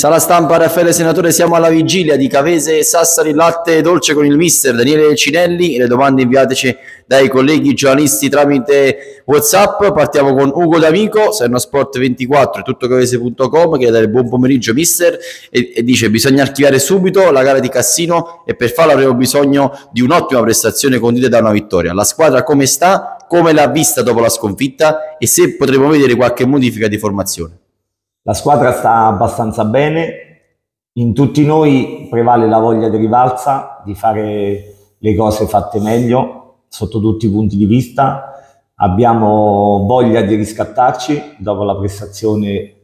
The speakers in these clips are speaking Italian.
Sala stampa Raffaele Senatore, siamo alla vigilia di Cavese Sassari Latte Dolce con il mister Daniele Cinelli. Le domande inviateci dai colleghi giornalisti tramite WhatsApp. Partiamo con Ugo D'Amico, Sernosport24, tuttocavese.com, che dà il buon pomeriggio mister e, e, dice bisogna archiviare subito la gara di Cassino e per farlo avremo bisogno di un'ottima prestazione condita da una vittoria. La squadra come sta, come l'ha vista dopo la sconfitta e se potremo vedere qualche modifica di formazione. La squadra sta abbastanza bene, in tutti noi prevale la voglia di rivalsa, di fare le cose fatte meglio sotto tutti i punti di vista. Abbiamo voglia di riscattarci dopo la prestazione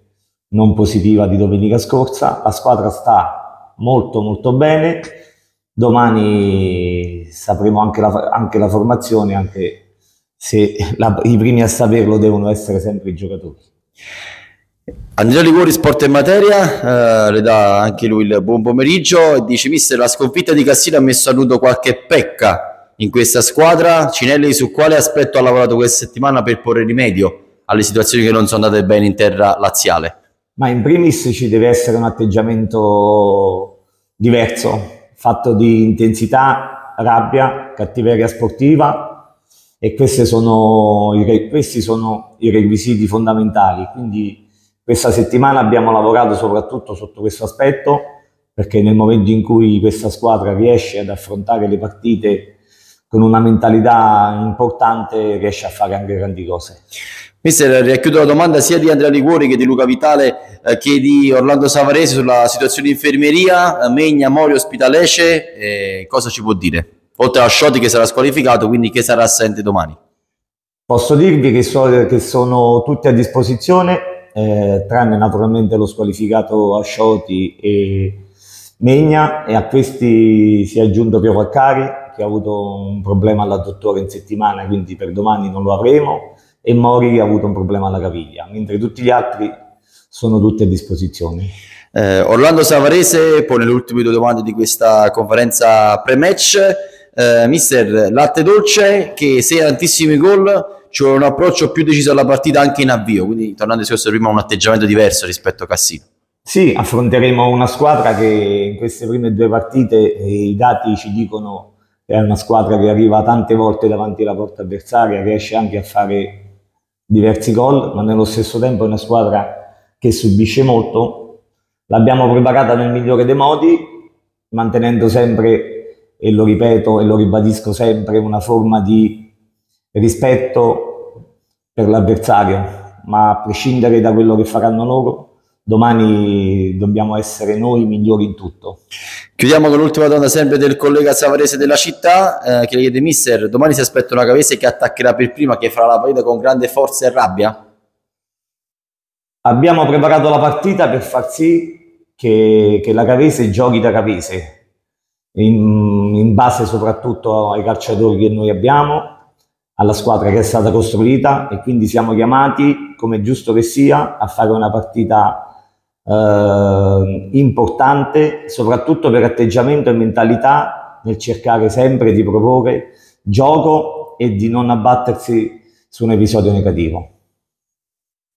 non positiva di domenica scorsa. La squadra sta molto molto bene. Domani sapremo anche la, anche la formazione, anche se la, i primi a saperlo devono essere sempre i giocatori. Andrea Liguri, Sport e Materia, eh, le dà anche lui il buon pomeriggio e dice mister la sconfitta di Cassino ha messo a nudo qualche pecca in questa squadra, Cinelli su quale aspetto ha lavorato questa settimana per porre rimedio alle situazioni che non sono andate bene in terra laziale? Ma in primis ci deve essere un atteggiamento diverso, fatto di intensità, rabbia, cattiveria sportiva e sono questi sono i requisiti fondamentali, quindi questa settimana abbiamo lavorato soprattutto sotto questo aspetto perché nel momento in cui questa squadra riesce ad affrontare le partite con una mentalità importante riesce a fare anche grandi cose. Mister, richiudo la domanda sia di Andrea Liguori che di Luca Vitale eh, che di Orlando Savarese sulla situazione di infermeria, eh, Megna, Mori, Ospitalece, eh, cosa ci può dire? Oltre a Scioti che sarà squalificato, quindi che sarà assente domani? Posso dirvi che, so, che sono tutti a disposizione, eh, tranne naturalmente lo squalificato Ascioti e Megna e a questi si è aggiunto Piero Vaccari che ha avuto un problema all'adduttore in settimana quindi per domani non lo avremo e Mori ha avuto un problema alla caviglia mentre tutti gli altri sono tutti a disposizione. Eh, Orlando Savarese pone le ultime due domande di questa conferenza pre-match. Eh, mister, latte dolce che segna tantissimi gol, vuole un approccio più deciso alla partita anche in avvio, quindi tornando al discorso prima un atteggiamento diverso rispetto a Cassino. Sì, affronteremo una squadra che in queste prime due partite eh, i dati ci dicono che è una squadra che arriva tante volte davanti alla porta avversaria, riesce anche a fare diversi gol, ma nello stesso tempo è una squadra che subisce molto. L'abbiamo preparata nel migliore dei modi, mantenendo sempre, e lo ripeto e lo ribadisco sempre, una forma di rispetto per l'avversario, ma a prescindere da quello che faranno loro, domani dobbiamo essere noi migliori in tutto. Chiudiamo con l'ultima domanda sempre del collega Savarese della città, eh, che le chiede mister, domani si aspetta una Cavese che attaccherà per prima, che farà la partita con grande forza e rabbia? Abbiamo preparato la partita per far sì che, che la Cavese giochi da Cavese, in, in base soprattutto ai calciatori che noi abbiamo, alla squadra che è stata costruita e quindi siamo chiamati, come giusto che sia, a fare una partita eh, importante, soprattutto per atteggiamento e mentalità nel cercare sempre di proporre gioco e di non abbattersi su un episodio negativo.